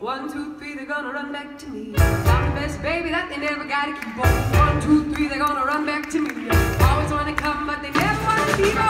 One, two, three, they're gonna run back to me. I'm the best baby that they never gotta keep on. One, two, three, they're gonna run back to me. Always wanna come, but they never wanna excited.